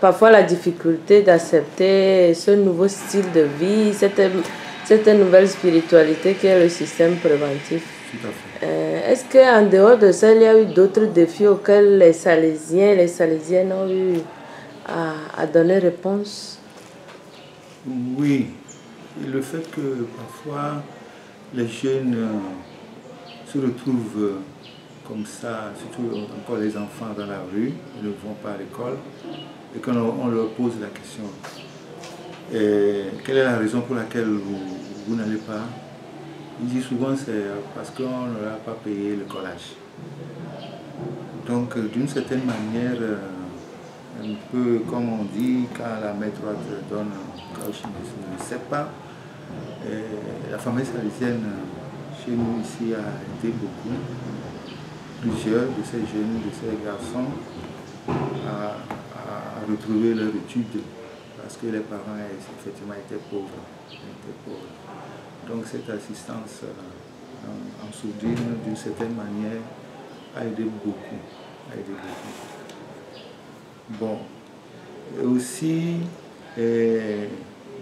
parfois la difficulté d'accepter ce nouveau style de vie, cette, cette nouvelle spiritualité qui est le système préventif. Euh, Est-ce qu'en dehors de ça, il y a eu d'autres défis auxquels les Salésiens, les Salésiennes ont eu à, à donner réponse? Oui, et le fait que parfois les jeunes euh, se retrouvent euh, comme ça, surtout encore les enfants dans la rue, ils ne vont pas à l'école, et quand on, leur pose la question, quelle est la raison pour laquelle vous, n'allez pas? Ils disent souvent c'est parce qu'on ne leur a pas payé le collage. Donc d'une certaine manière, euh, un peu comme on dit, quand la droite donne, chien ne sait pas, la famille salisienne chez nous ici a été beaucoup. Plusieurs de ces jeunes, de ces garçons, à, à retrouver leur étude parce que les parents effectivement étaient pauvres. étaient pauvres. Donc cette assistance euh, en, sourdine, d'une certaine manière, a aidé beaucoup. A aidé beaucoup. Bon, et aussi,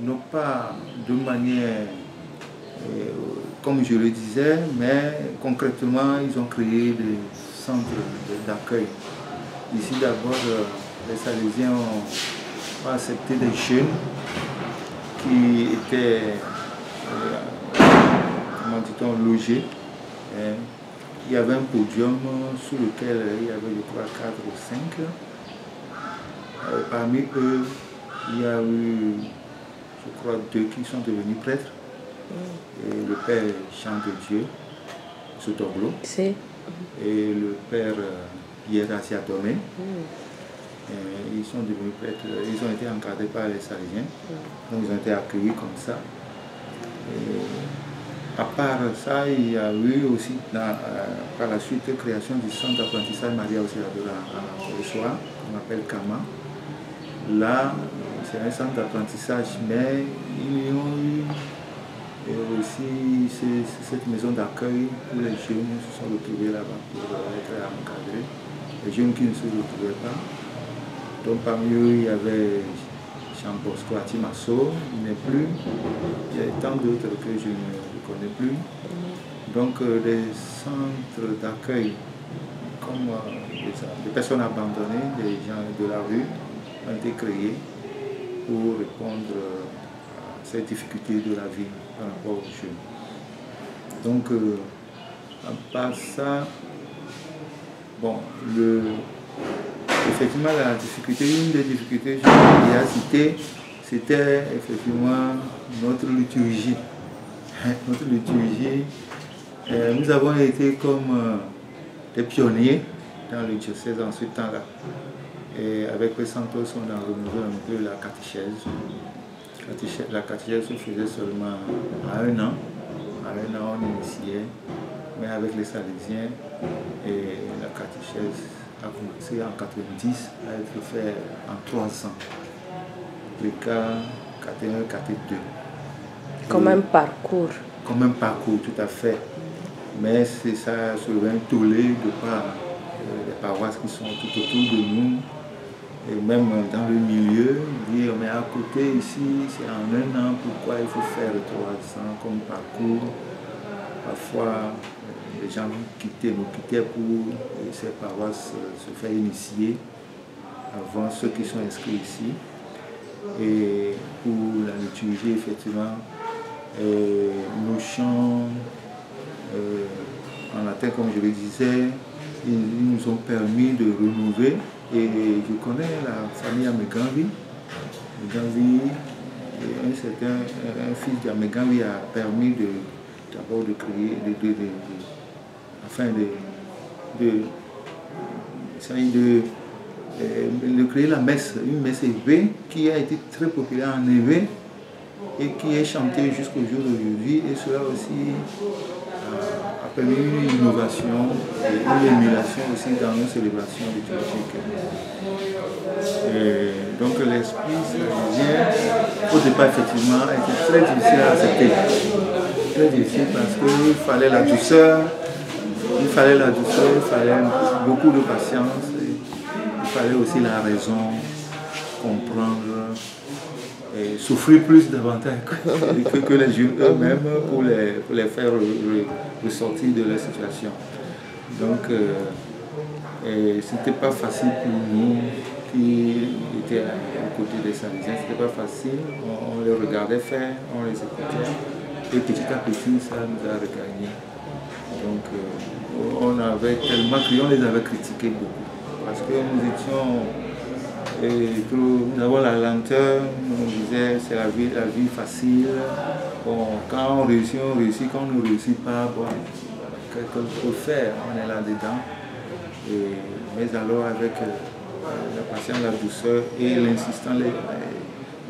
non pas de manière, comme je le disais, mais concrètement, ils ont créé des centres d'accueil. Ici d'abord, euh, les Salésiens ont, accepté des jeunes qui étaient, euh, comment dit-on, logés. Il y avait un podium sur lequel il y avait, je crois, 4 ou 5. Euh, parmi eux, il y a eu, je crois, deux qui sont devenus prêtres. Et le père Jean de Dieu, C'est. et le père euh, Pierre Asiatomé. Et Ils sont devenus prêtres, ils ont été encadrés par les Salésiens, donc ils ont été accueillis comme ça. Et à part ça, il y a eu aussi dans, euh, par la suite création du centre d'apprentissage Maria Auxiliadora à soir, qu'on appelle Kama. Là, c'est un centre d'apprentissage, mais ils ont eu et aussi c'est- cette maison d'accueil où les jeunes se sont retrouvés là-bas pour être encadrés. Les jeunes qui ne se retrouvaient pas. Donc parmi eux, il y avait Jean Bosco Atimasso, il n'est plus. Il y a tant d'autres que je ne connais plus. Donc euh, des centres d'accueil comme euh, des, des personnes abandonnées, des gens de la rue, ont été créés pour répondre euh, à ces difficultés de la vie par rapport aux jeunes. Donc, euh, à part ça, bon, le, effectivement, la difficulté, une des difficultés que j'ai à citer, c'était effectivement notre liturgie. Notre liturgie, euh, nous avons été comme euh, des pionniers dans le diocèse en ce temps-là. Et avec les Santos, on a renouvelé un peu la catéchèse. La catéchèse se faisait seulement à un an. À un an, on initiait. Mais avec les Salésiens, et la catéchèse a commencé en 90 à être faite en trois ans. Le cas KT1, KT2. Comme Et- un parcours. comme un parcours tout à fait. Mais c'est ça sur un tollé de par euh, les paroisses qui sont tout autour de nous. Et même dans le milieu, dire mais à côté ici, c'est en un an, pourquoi il faut faire trois ans comme parcours? Parfois, les gens quittaient, nous quittaient pour ces paroisses se faire initier avant ceux qui sont inscrits ici. Et pour la liturgie, effectivement, euh, nos chants euh, en latin, comme je le disais, ils, ils nous ont permis de renouveler. Et je connais la famille Ameganvi. Ameganvi, un certain un fils d'Ameganvi a permis d'abord de créer, de, de, afin de, de, euh, de créer la messe, une messe élevée qui a été très populaire en éveil et qui est chantée jusqu'au jour d'aujourd'hui. Et cela aussi une innovation et une émulation aussi dans nos célébrations liturgiques. Donc l'esprit salésien, au départ effectivement, été très difficile à accepter. Très difficile parce qu'il fallait la douceur, il fallait la douceur, il fallait beaucoup de patience. il fallait aussi la raison, comprendre, et souffrir plus davantage que, que, les jeunes eux-mêmes pour les, pour les faire ressortir de leur situation. Donc, euh, c'était pas facile pour nous qui étaient à côté des Salésiens, c'était pas facile. On, les regardait faire, on les écoutait. Et petit à petit, ça nous a regagné. Donc, euh, on avait tellement crié, on les avait critiqués beaucoup. Parce que nous étions et nous avons la lenteur, on disait c'est la vie, la vie facile. Bon, quand on réussit, on réussit, quand on ne réussit pas, bon, qu'est-ce peut faire On est là-dedans. mais alors avec euh, la patience, la douceur et l'insistance,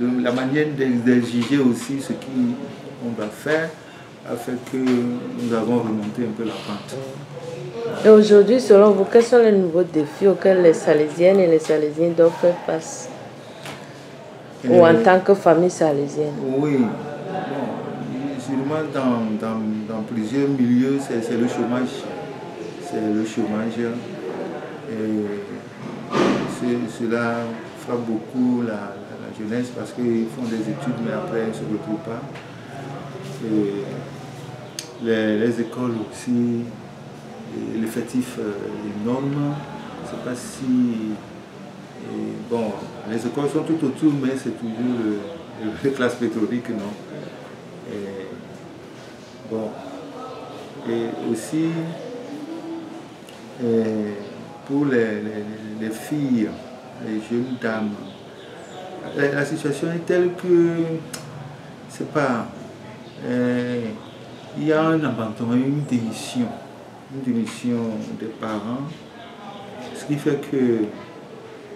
la manière d'exiger aussi ce qu'on doit faire a fait que nous avons remonté un peu la pente. Et aujourd'hui, selon vous, quels sont les nouveaux défis auxquels les Salésiennes et les Salésiens doivent faire face? Ou en tant que famille salésienne Oui. sûrement dans, dans, dans, plusieurs milieux, c'est le chômage. C'est le chômage. Et cela frappe beaucoup la, la jeunesse parce qu'ils font des études, mais après, ils ne se retrouvent pas. Et les, les écoles aussi, l'effectif est énorme. Je ne sais pas si. bon, les écoles sont tout autour, mais c'est toujours le, les classes pétroliques, non? Et, bon. Et aussi, pour les, les, filles, les jeunes dames, la, situation est telle que c'est pas. il y a un abandon, une démission une démission des parents, ce qui fait que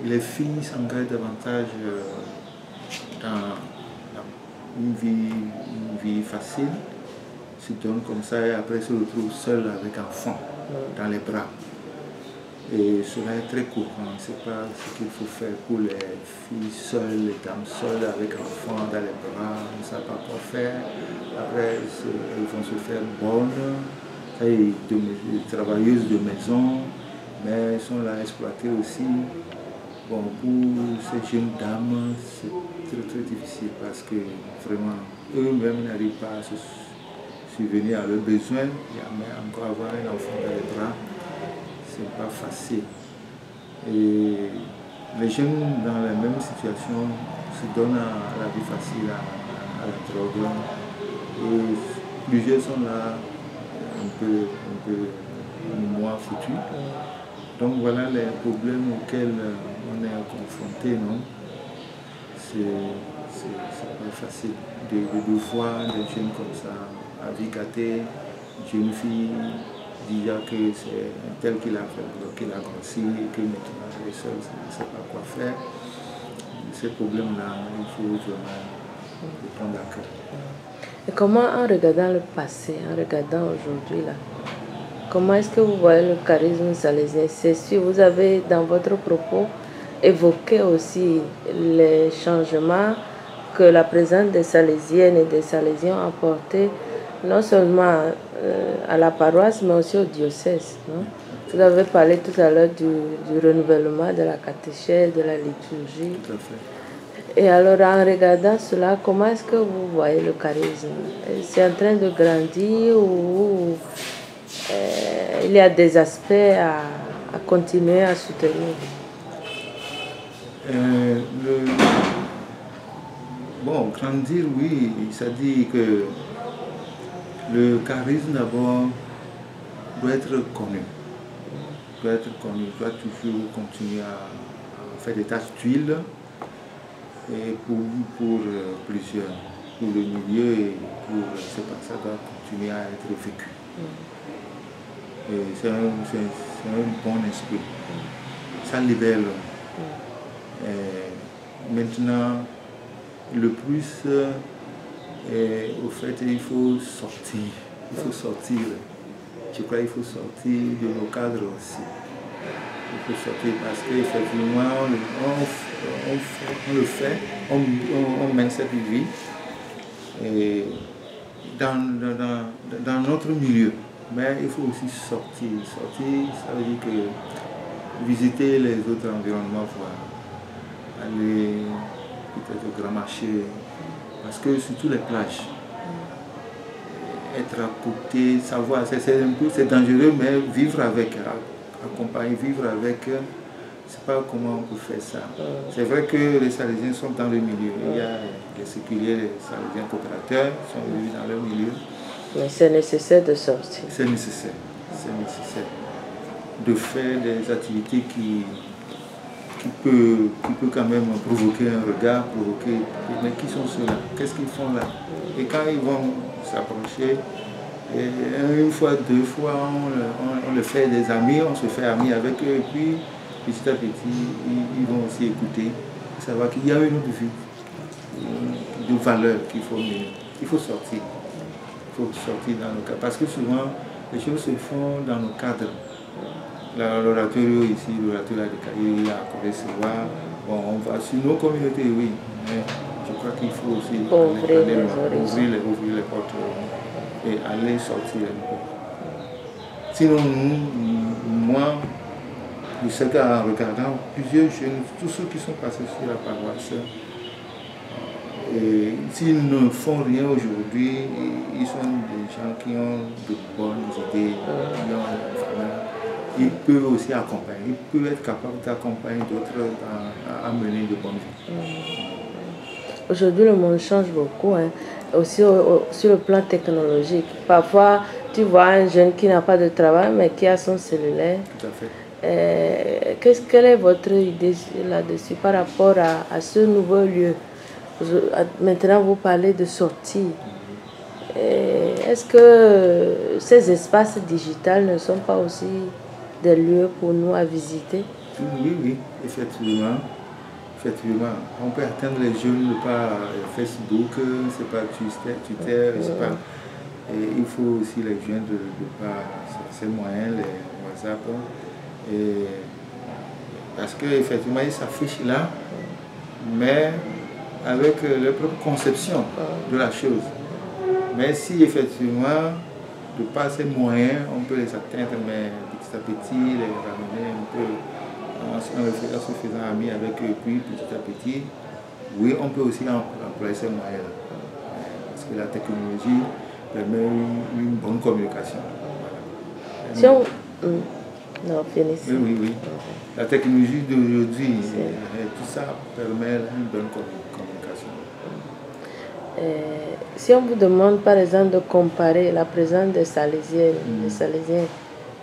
les filles s'engagent davantage euh, dans une vie, une vie facile, se donnent comme ça et après se retrouvent seules avec enfants dans les bras. Et cela est très courant, ce n'est pas ce qu'il faut faire pour les filles seules, les dames seules avec enfants dans les bras, elles ne savent pas quoi faire. Après, elles vont se faire bonnes, et de, travailleuses de maison, mais sont là exploitées aussi. Bon, pour ces jeunes dames, c'est très très difficile parce que vraiment, eux-mêmes n'arrivent pas à se subvenir à leurs besoins. Mais encore avoir un enfant dans les bras, c'est pas facile. Et les jeunes dans la même situation se donnent à la vie facile, à, à la drogue. Et plusieurs sont là un peu, un peu moins foutu. Donc voilà les problèmes auxquels on est confronté, non? C'est pas facile de, voir des jeunes comme ça, gâtée, jeune fille, déjà que c'est tel qu'il a fait bloquer la grossi que maintenant les seuls ne sait pas quoi faire. Ces problèmes-là, il faut vraiment prendre à cœur. Et comment, en regardant le passé, en regardant aujourd'hui, là, comment est-ce que vous voyez le charisme salésien C'est sûr, vous avez dans votre propos évoqué aussi les changements que la présence des Salésiennes et des Salésiens a apporté non seulement euh, à la paroisse, mais aussi au diocèse. Vous avez parlé tout à l'heure du, du, renouvellement de la catéchèse, de la liturgie. Tout à fait. Et alors, en regardant cela, comment est-ce que vous voyez le charisme? C'est en train de grandir ou euh, il y a des aspects à, continuer à soutenir? Euh, le... Bon, grandir, oui, ça dit que le charisme d'abord doit être connu. Doit être connu, doit toujours continuer à, à faire des tâches d'huile et pour, pour euh, plusieurs, pour le milieu et pour c'est pas ça doit continuer à être vécu. Mm. C'est un, un, bon esprit. Ça libère mm. maintenant, le plus, est, au fait, il faut sortir. Il faut sortir. Je crois qu'il faut sortir de nos cadres aussi. Il faut sortir parce qu'effectivement, on, on on, le fait, on, mène cette vie dans, notre milieu. Mais il faut aussi sortir. Sortir, ça veut dire que visiter les autres environnements, aller peut-être au grand marché, parce que surtout les plages, être à côté, savoir, c'est un peu, c'est dangereux, mais vivre avec, accompagner, vivre avec, c'est pas comment on peut faire ça. C'est vrai que les Salésiens sont dans le milieu. Il y a les séculiers, les Salésiens coopérateurs sont venus dans le milieu. Mais c'est nécessaire de sortir. C'est nécessaire. C'est nécessaire de faire des activités qui, qui, peut, qui peut quand même provoquer un regard, provoquer. Mais qui sont ceux-là Qu'est-ce qu'ils font là? Et quand ils vont s'approcher, une fois, deux fois, on, on, le fait des amis, on se fait amis avec eux, et puis petit à petit, ils, vont aussi écouter, savoir qu'il y a une autre vie, de valeur qu'il faut mener. Il faut sortir. Il faut sortir dans le cadre. Parce que souvent, les choses se font dans le cadre. L'oratorio ici, l'oratorio de Caillé, à Corée-Sewa, bon, on va sur nos communautés, oui, mais je crois qu'il faut aussi ouvrir, aller, les ouvrir, les, ouvrir les portes et aller sortir un peu. Sinon, nous, moi, je sais qu'en regardant plusieurs jeunes, tous ceux qui sont passés sur la paroisse, et s'ils ne font rien aujourd'hui, ils sont des gens qui ont de bonnes idées, ils peuvent aussi accompagner, ils peuvent être capables d'accompagner d'autres à, mener de bonnes vies. Aujourd'hui, le monde change beaucoup, hein. aussi sur le plan technologique. Parfois, tu vois un jeune qui n'a pas de travail, mais qui a son cellulaire. Tout à fait. Euh, qu'est-ce, quelle est votre idée là-dessus par rapport à, ce nouveau lieu? Maintenant, vous parlez de sortie. Euh, est-ce que ces espaces digitaux ne sont pas aussi des lieux pour nous à visiter? Oui, oui, effectivement. Effectivement, on peut atteindre les jeunes par Facebook, c'est pas Twitter, Twitter c'est pas. Et il faut aussi les joindre de, par ces moyens, les WhatsApp. Parce qu'effectivement, ils s'affichent là, mais avec leur propre conception de la chose. Mais si effectivement, de par ces moyens, on peut les atteindre, mais petit à petit, les ramener un peu en, se faisant ami avec eux, puis petit à petit, oui, on peut aussi employer ces moyens Parce que la technologie permet une, bonne communication. Si on... Non, finissez. Oui, oui, oui. La technologie d'aujourd'hui, tout ça permet une bonne communication. Euh, si on vous demande par exemple de comparer la présence des Salésiens, des hmm. Salésiens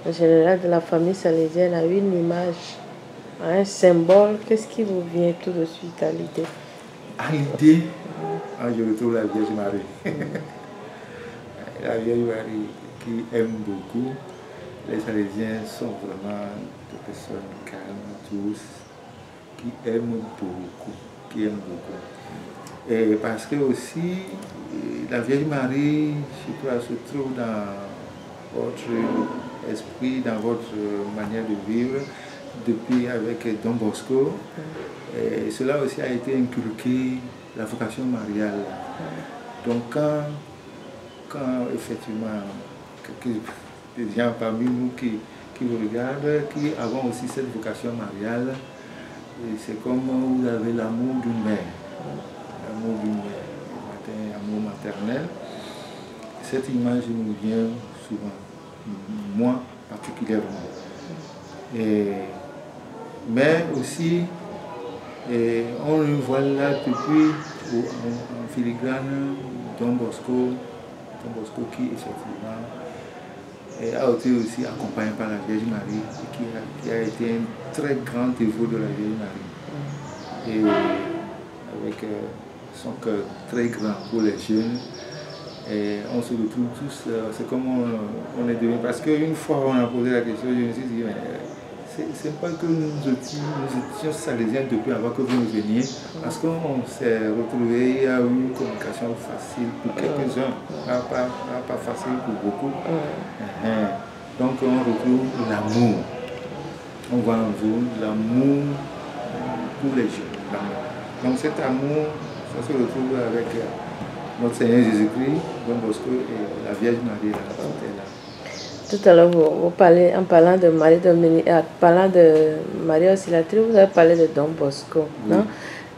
en général de la famille salésienne a une image, un symbole, qu'est-ce qui vous vient tout de suite à l'idée? À l'idée, ah, je retrouve la Vierge Marie. la Vierge Marie qui aime beaucoup. Les Salésiens sont vraiment des personnes calmes, tous, qui aiment beaucoup, qui aiment beaucoup. Et parce que aussi, la Vierge Marie, je crois, se trouve dans votre esprit, dans votre manière de vivre, depuis avec Don Bosco. Et cela aussi a été inculqué, la vocation mariale. Donc quand, quand effectivement, des gens parmi nous qui, qui vous regardent, qui avons aussi cette vocation mariale, c'est comme vous avez l'amour d'une mère, l'amour d'une mère, l'amour maternel. Cette image nous vient souvent moi particulièrement. Et, mais aussi, on le voit là depuis en, filigrane Don Bosco, Don Bosco qui effectivement a été aussi accompagné par la Vierge Marie qui a, qui a été un très grand dévot de la Vierge Marie. Et avec euh, son cœur très grand pour les jeunes, et on se retrouve tous, euh, c'est comme on, est devenu. Parce qu'une fois on a posé la question, je me suis dit, mais c'est pas que nous étions, nous étions salésiens depuis avant que vous nous veniez, parce qu'on s'est retrouvé, il y a eu une communication facile pour quelques-uns, pas, pas, facile pour beaucoup. Uh-huh. Donc on retrouve l'amour. On voit en vous l'amour pour les jeunes. Donc cet amour, ça se retrouve avec notre Seigneur Jésus-Christ, Don Bosco et la Vierge Marie, là, tout à l'heure, vous, parlez, en parlant de Marie Dominique, en parlant de Marie Oscillatrice, vous avez parlé de Don Bosco, non?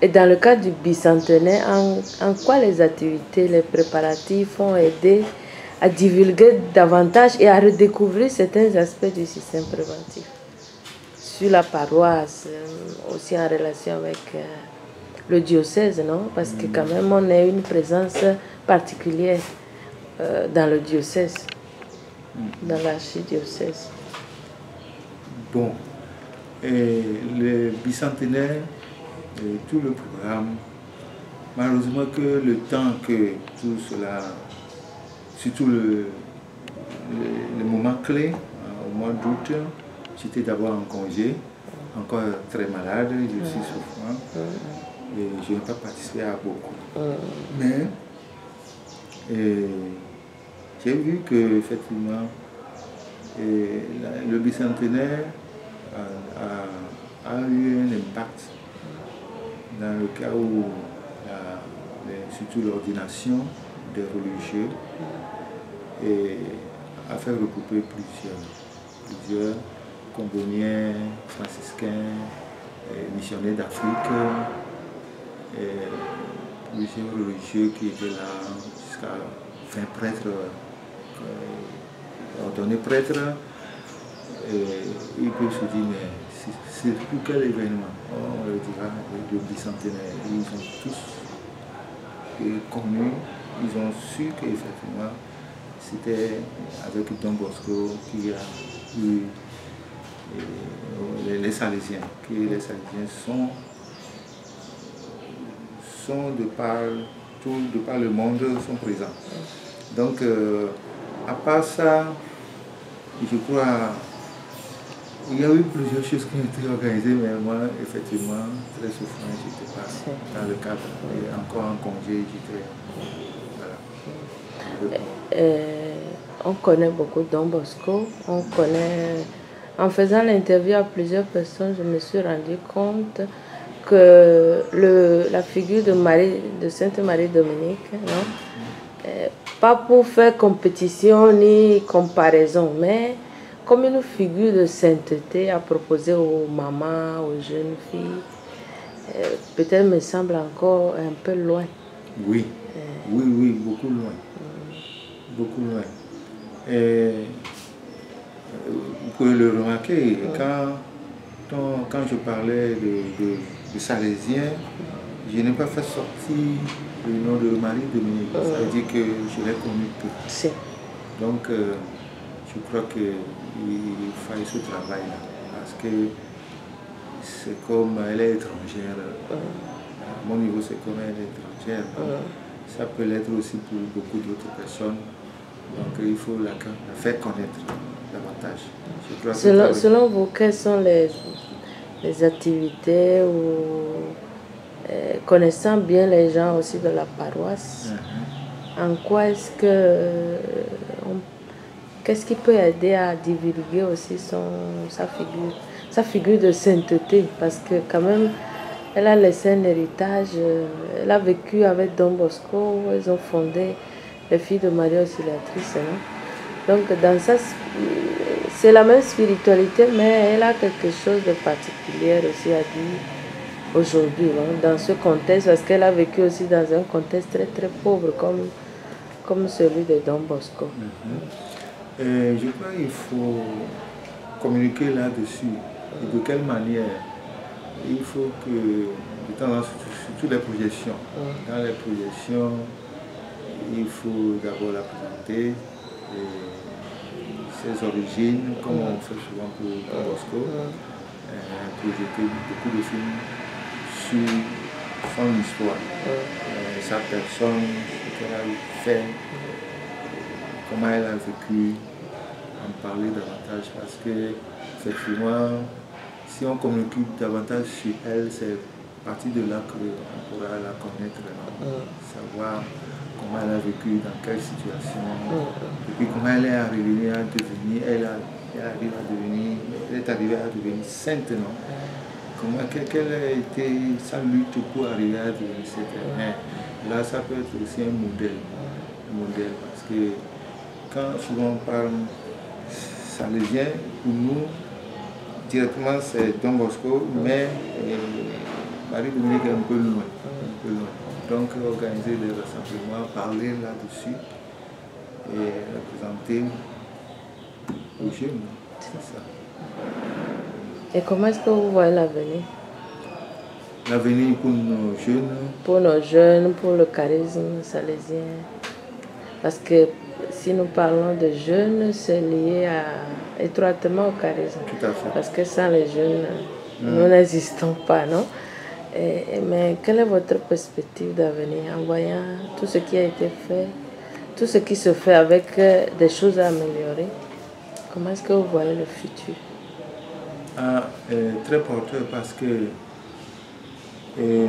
Et dans le cadre du bicentenaire, en, en, quoi les activités, les préparatifs ont aidé à divulguer davantage et à redécouvrir certains aspects du système préventif sur la paroisse, euh, aussi en relation avec euh, le diocèse, non? Parce que quand même, on a une présence particulière euh, dans le diocèse, dans l'archidiocèse. Bon, et le bicentenaire, et tout le programme, malheureusement que le temps que tout cela, surtout le, le, moment clé, hein, au mois d'août, j'étais d'abord en congé, encore très malade, je suis souffrant, et je n'ai pas participé à beaucoup. Mais j'ai vu que effectivement le bicentenaire a, eu un impact dans le cas où surtout l'ordination des religieux et a fait regrouper plusieurs, plusieurs comboniens, franciscains, missionnaires d'Afrique, plusieurs religieux qui étaient là jusqu'à fin prêtre, euh, ordonné prêtre. Et il peut se dire, mais c'est pour quel événement? On le dira, le bicentenaire. Ils ont tous connu, ils ont su qu'effectivement, c'était avec Don Bosco qui a eu les, les Salésiens, que les Salésiens sont, sont de par tout, de par le monde, sont présents. Donc, euh, à part ça, je crois, il y a eu plusieurs choses qui ont été organisées, mais moi, effectivement, très souffrant, je n'étais pas dans le cadre. Et encore en congé, j'étais. Voilà. Euh, on connaît beaucoup Don Bosco, on connaît en faisant l'interview à plusieurs personnes, je me suis rendu compte que le, la figure de, Marie, de Sainte Marie Dominique, non, pas pour faire compétition ni comparaison, mais comme une figure de sainteté à proposer aux mamans, aux jeunes filles, euh, peut-être me semble encore un peu loin. Oui, euh. oui, oui, beaucoup loin. Mm. Beaucoup loin. Et vous pouvez le remarquer, quand, quand je parlais de, de, Salésien, je n'ai pas fait sortir le nom de Marie Dominique. Ça veut dire que je l'ai connu peu. Donc, euh, je crois qu'il faille ce travail-là. Parce que c'est comme elle est étrangère. À mon niveau, c'est comme elle est étrangère. Ça peut l'être aussi pour beaucoup d'autres personnes. Donc, il faut la faire connaître davantage. Selon, selon, vous, quelles sont les, les activités ou euh, connaissant bien les gens aussi de la paroisse, uh-huh. en quoi est-ce que euh, qu'est-ce qui peut aider à divulguer aussi son, sa figure, sa figure de sainteté, parce que quand même elle a laissé un héritage, euh, elle a vécu avec Don Bosco, ils ont fondé les filles de Marie Auxiliatrice. Donc dans ça, c'est la même spiritualité, mais elle a quelque chose de particulier aussi à dire aujourd'hui, dans ce contexte, parce qu'elle a vécu aussi dans un contexte très très pauvre comme, comme celui de Don Bosco. Mhm. je crois qu'il faut communiquer là-dessus. De quelle manière? Il faut que, de temps surtout les projections, dans les projections, il faut d'abord la présenter, ses origines, comme on fait souvent pour Bosco, euh, projeter beaucoup de films sur son histoire, euh, sa personne, ce qu'elle a fait, comment elle a vécu, en parler davantage. Parce que effectivement, si on communique davantage sur elle, c'est partir de là qu'on pourra la connaître, savoir comment elle a vécu, dans quelle situation, et puis comment elle est arrivée à devenir, elle, a, elle arrive à devenir, elle est arrivée à devenir sainte, non? Comment, quelle a été sa lutte pour arriver à là, ça peut être aussi un modèle, modèle parce que quand souvent on parle, Salésien, pour nous, directement c'est Don Bosco, mais Marie-Dominique est un peu loin. Un peu loin. Donc organiser des rassemblements, parler là-dessus et représenter aux jeunes. C'est ça. Et comment est-ce que vous voyez l'avenir? L'avenir pour nos jeunes Pour nos jeunes, pour le charisme salésien. Parce que si nous parlons de jeunes, c'est lié à, étroitement au charisme. Tout à fait. Parce que sans les jeunes, nous n'existons pas, non? Et- Mais quelle est votre perspective d'avenir en voyant tout ce qui a été fait, tout ce qui se fait avec euh, des choses à améliorer? Comment est-ce que vous voyez le futur? Euh, très porteur parce que euh,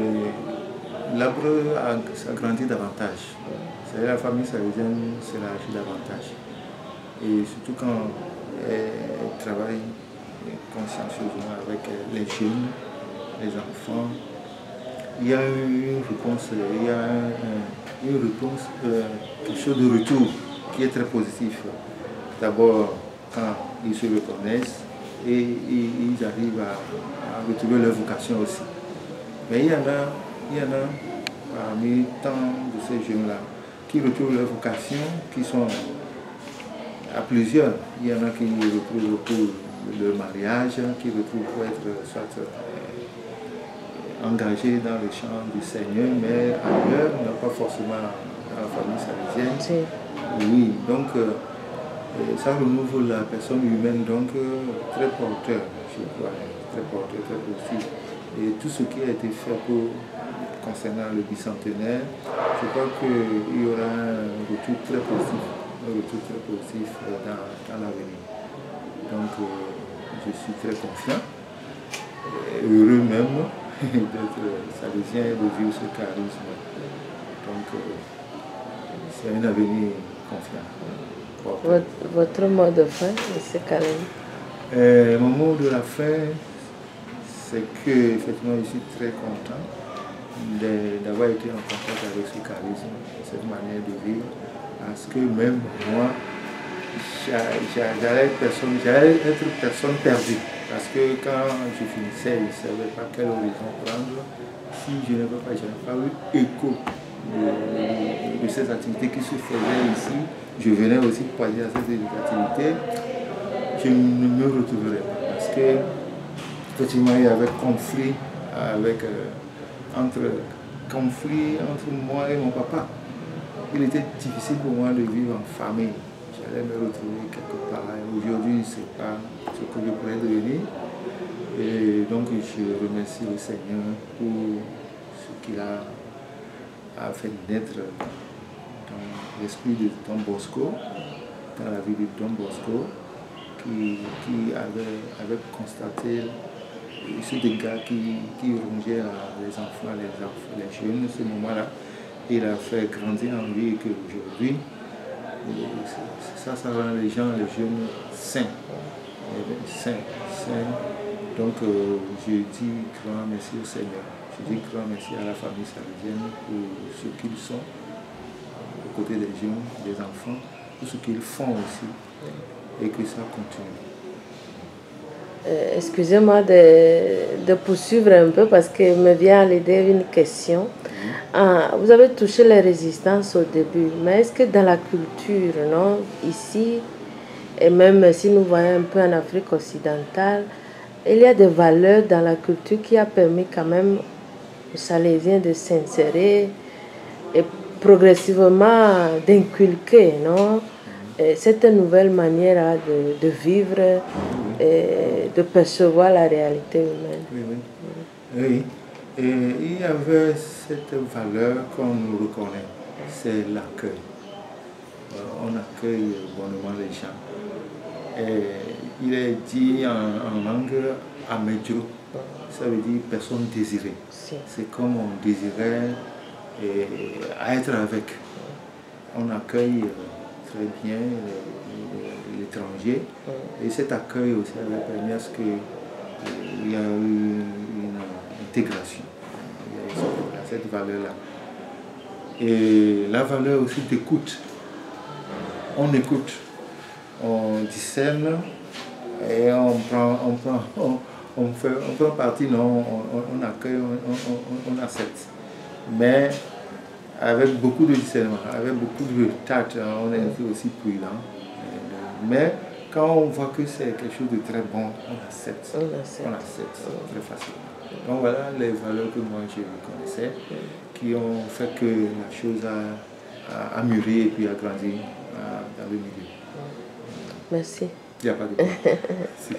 l'arbre a, grandi davantage. C'est la famille salésienne s'élargit davantage. Et surtout quand elle travaille consciencieusement avec euh, les jeunes, les enfants, il y a une réponse, il y a un- un- une réponse, euh, quelque chose de retour qui est très positif. D'abord, quand ils se reconnaissent et, et ils arrivent à, à retrouver leur vocation aussi. Mais il y en a, il y en a parmi tant de ces jeunes-là qui retrouvent leur vocation, qui sont à plusieurs. Il y en a qui retrouvent pour le mariage, qui retrouvent pour être soit euh, engagés dans le champ du Seigneur, mais ailleurs, non pas forcément dans la famille salésienne. Si. Oui, donc euh, ça renouvelle la personne humaine, donc euh, très porteur, je crois, très porteur, très positif. Et tout ce qui a été fait pour, concernant le bicentenaire, je crois qu'il y aura un retour très positif, un retour très positif euh, dans, dans l'avenir. Donc euh, je suis très confiant, heureux même d'être salésien et de vivre ce charisme. Donc c'est un avenir confiant. Votre, votre mot de fin, M. Euh, mon mot de la fin, c'est que effectivement, je suis très content d'avoir été en contact avec ce charisme, cette manière de vivre, parce que même moi, j'a- j'a- j'allais être personne, j'allais être personne perdue. Parce que quand je finissais, je ne savais pas quel horizon prendre. Si je n'avais pas, je pas eu écho de, de ces activités qui se faisaient ici, je venais aussi pallier à ces activités je ne me retrouverai pas parce que effectivement il y avait conflit avec euh, entre conflit entre moi et mon papa. Il était difficile pour moi de vivre en famille. J'allais me retrouver quelque part. Aujourd'hui, je ne sais pas ce que je pourrais devenir. Et donc, je remercie le Seigneur pour ce qu'il a, fait naître l'esprit de Don Bosco, dans la vie de Don Bosco, qui, qui avait, constaté ce dégât qui, qui rongeait les enfants, les, les jeunes, ce moment-là. Il a fait grandir en lui et qu'aujourd'hui, ça, ça rend les gens, les jeunes sains. Eh. Donc, euh, je dis grand merci au Seigneur. Je dis grand merci à la famille salésienne pour ce qu'ils sont, aux côtés des jeunes, des enfants, pour ce qu'ils font aussi, et que ça continue. Euh, Excusez-moi de, de poursuivre un peu parce que me vient à l'idée une question. Ah, vous avez touché les résistances au début, mais est-ce que dans la culture, non, ici, et même si nous voyons un peu en Afrique occidentale, il y a des valeurs dans la culture qui a permis quand même aux Salésiens de s'insérer progressivement d'inculquer, non, et cette nouvelle manière de, de vivre et de percevoir la réalité humaine. Oui, oui. Oui. Et il y avait cette valeur qu'on nous reconnaît, c'est l'accueil. Euh, On accueille bonnement les gens. Et il est dit en, en langue ça veut dire personne désirée. Si. C'est comme on désirait eh, être avec. On accueille euh, très bien euh, l'étranger. Et cet accueil aussi avait permis à ce qu'il y a eu une intégration. Cette- valeur-là. Et la valeur aussi d'écoute. On écoute. on discerne et on prend, on fait, partie, non, on, accueille, on, accepte. Mais avec beaucoup de discernement, avec beaucoup de tact, on est aussi prudent. Mais quand on voit que c'est quelque chose de très bon, on accepte. On accepte. On accepte très facilement. Donc voilà les valeurs que moi je connaissais, qui ont fait que la chose a, a, mûri et puis a grandi euh, dans le milieu. Merci. Il n'y a pas de problème.